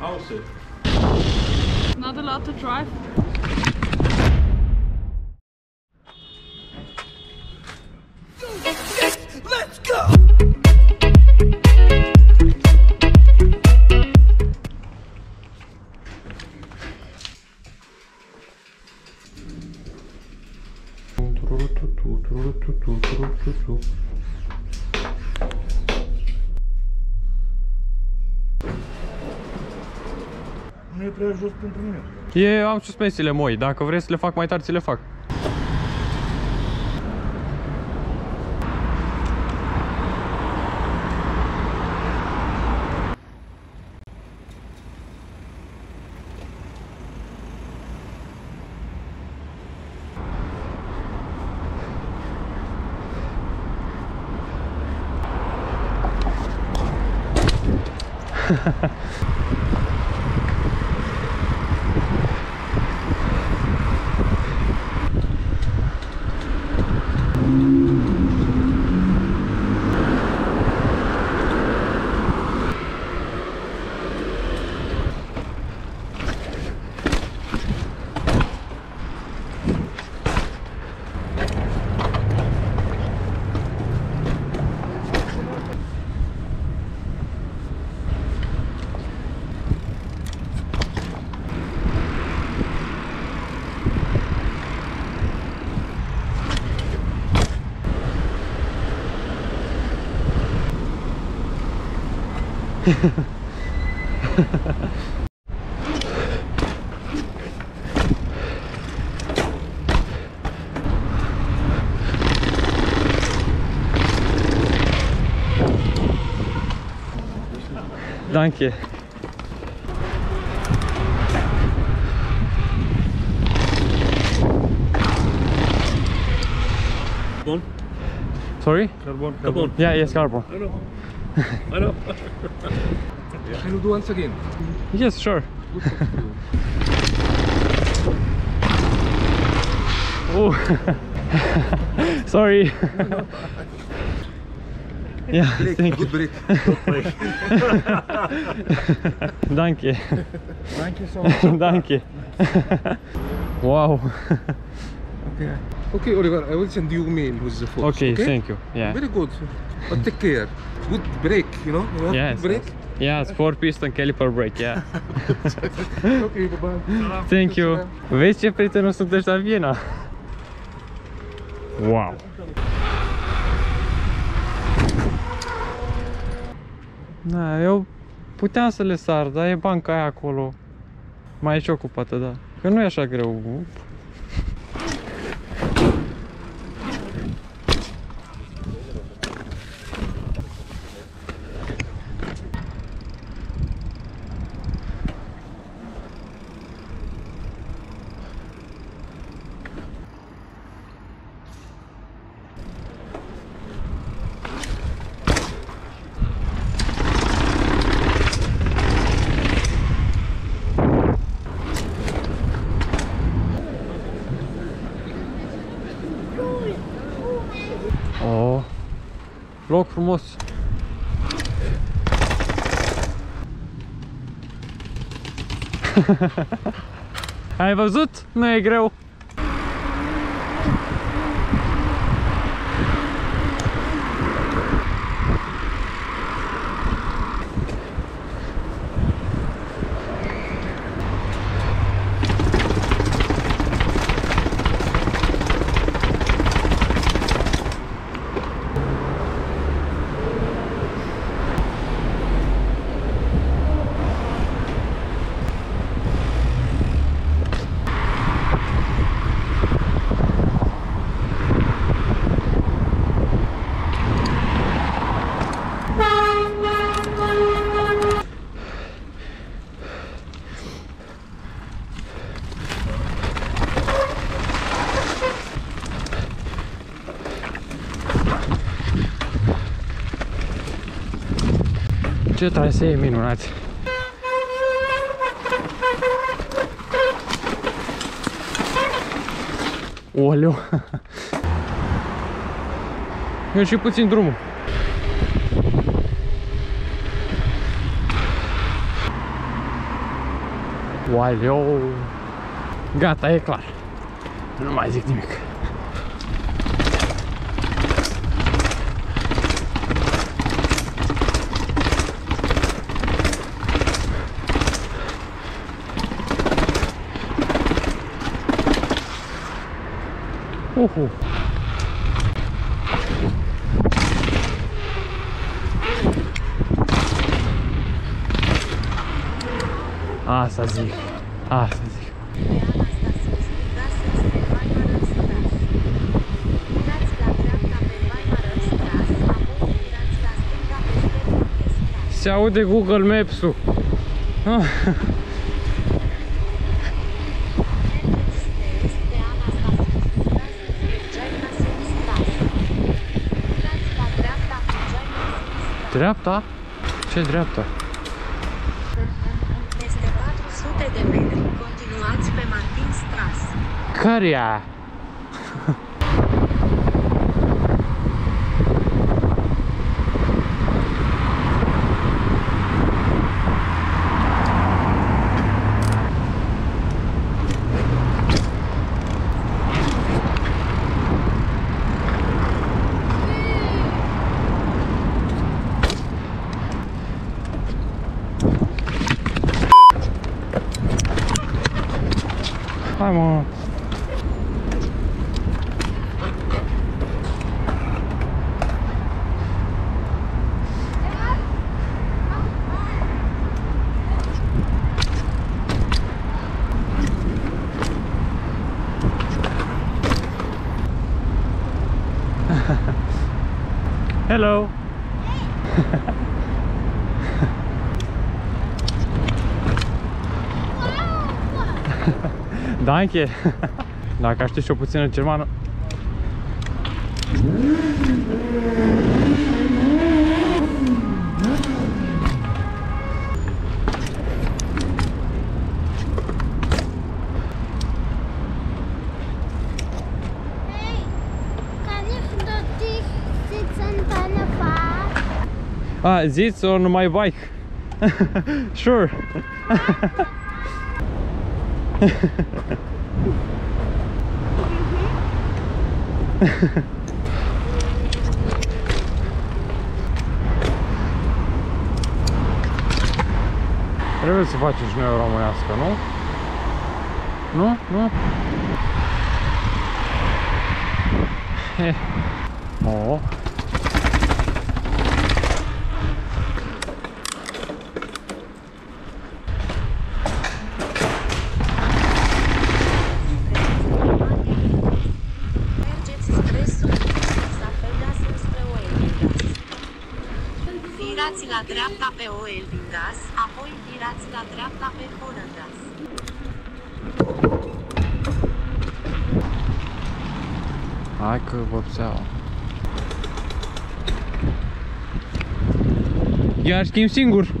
Außen. Not allowed to drive. Nu e prea jos pentru mine. E, am suspensiile moi, dacă vrei să le fac mai tare, ți le fac. Danke. Carbon. Sorry? Carbon. Carbon. Yeah, yes, carbon. I know. Know. Can you do once again? Yes, sure. Oh, sorry. yeah, Break, thank you. good break. Danke. Thank you so much. Danke. wow. Okay. Okay, Oliver, I will send you mail with the photos. Okay, thank you. Yeah. Very good. But take care. Good break, you know? You want Yes. good break? yes. Yeah, four piston caliper brake, yeah. Okay, bye-bye. Thank you. Vezi ce prietenul sunt ăștia în Viena? Wow. Da, eu puteam să le sar, dar e banca aia acolo. Mai e și ocupată, da. Că nu e așa greu. Oh, loc frumos. Ai văzut? Nu e greu. Ce trasee minunate. Oleu. Eu și puțin drumul. Waleo. Gata, e clar. Nu mai zic nimic. Uhu. Asta zic. Asta zic. Se aude Google Maps-ul. Ah. Dreapta? Ce dreapta? Peste 400 de metri, continuați pe Martin Stras. Care Hi mom. Hello. Danke. Dacă știi și o puțină germană. Kann ich dort sitzen deine Fahrt? Ah, sitz on my bike. sure. Trebuie să facem și noi o românească, nu? Nu? Nu? Eh. Oh. Virați la dreapta pe Oeldingas, apoi virați la dreapta pe Hollandas. Hai că vopseaua. Iar schimb singur.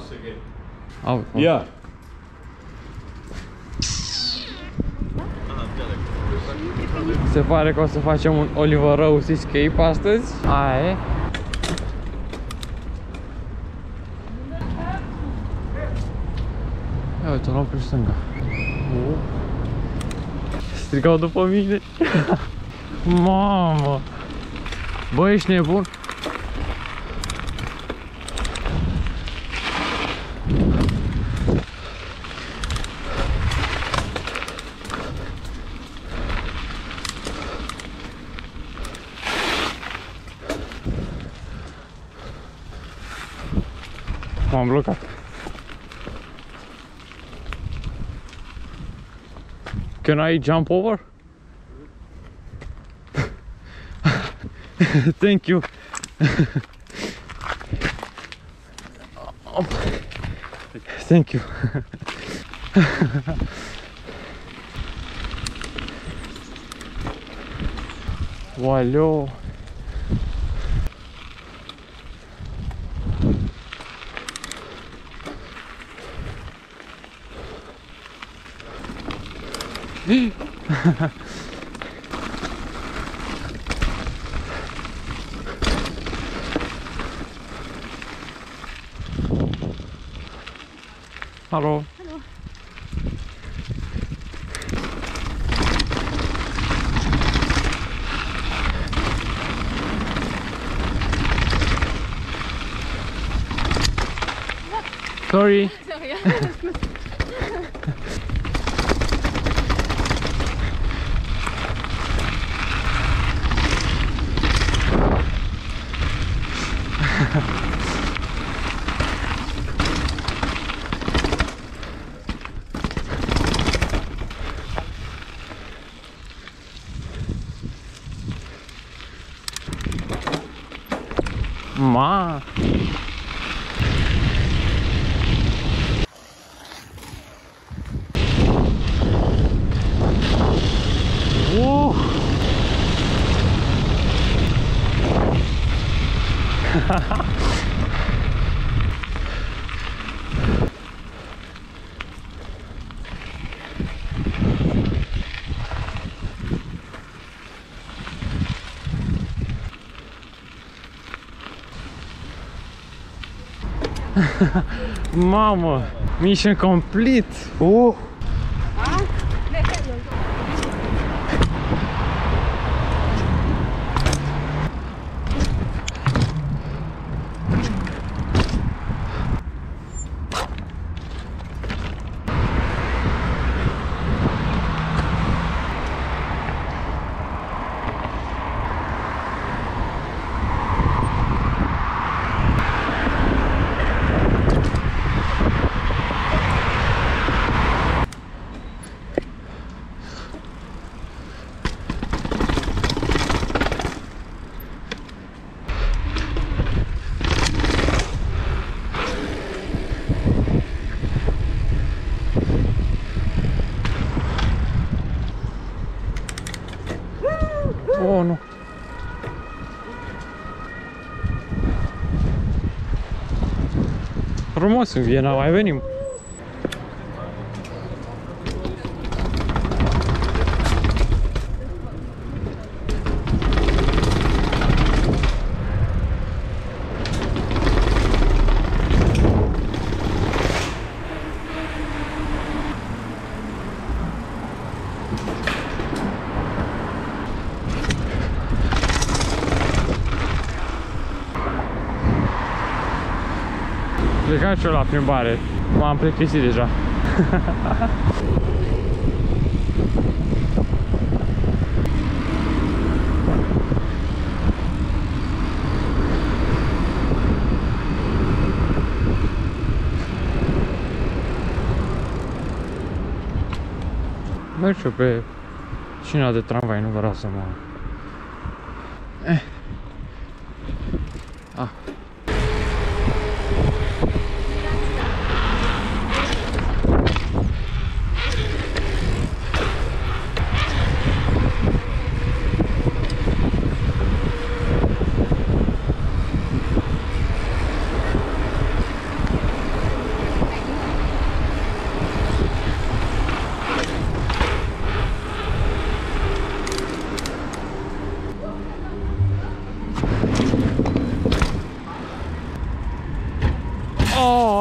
Sofort rausgehen. Au, au. Ja. Se pare că o să facem un Oliver Rose escape astăzi. Aia e. Ia uite, luăm pe stânga. Oh. Strigau după mine. Mamă! Bă, ești nebun? Can I jump over? Thank you. Thank you. Hello. Hallo. Sorry. Mamă, mission complete. Uh. Frumos în Viena, mai venim. Plecam și eu la plimbare. M-am plictisit deja. Merg și eu pe șina de tramvai, nu vreau să mă... Eh. Ah.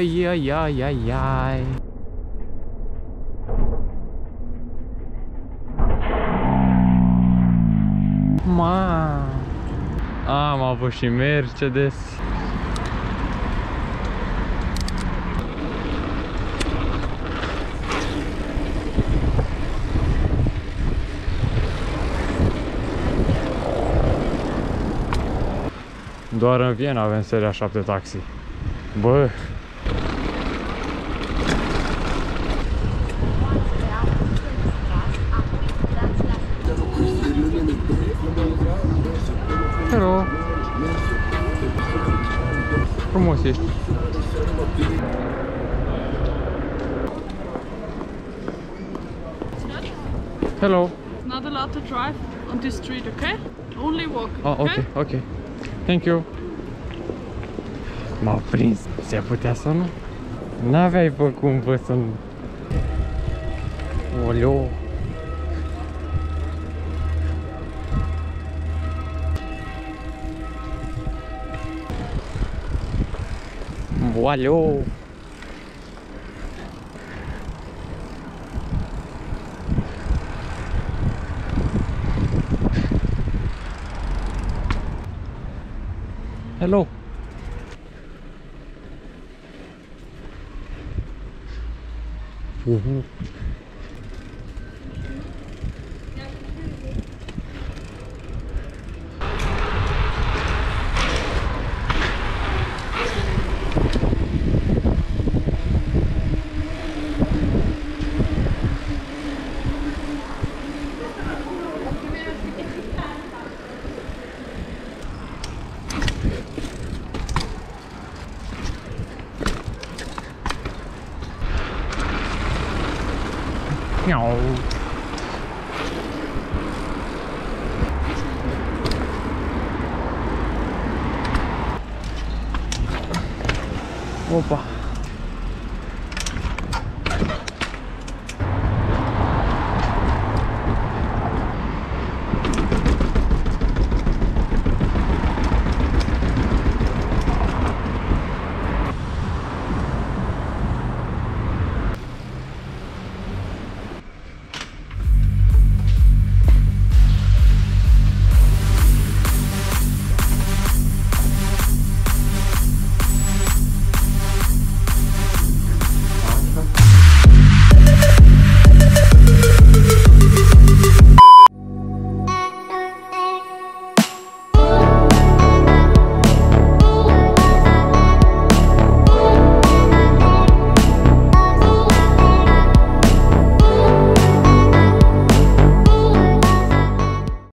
Ai, ai, ai, ai, ai. Ma. Am avut și Mercedes. Doar în Viena avem seria 7 taxi. Bă, Frumos. Hello. Not allowed to drive on this street, okay? Only walk. Oh, ok, ok. Thank you. M-a prins. Se putea să nu? N-aveai bă cum bă să nu... Oleo. Coalhou. Hello. Uhum. 鸟。我不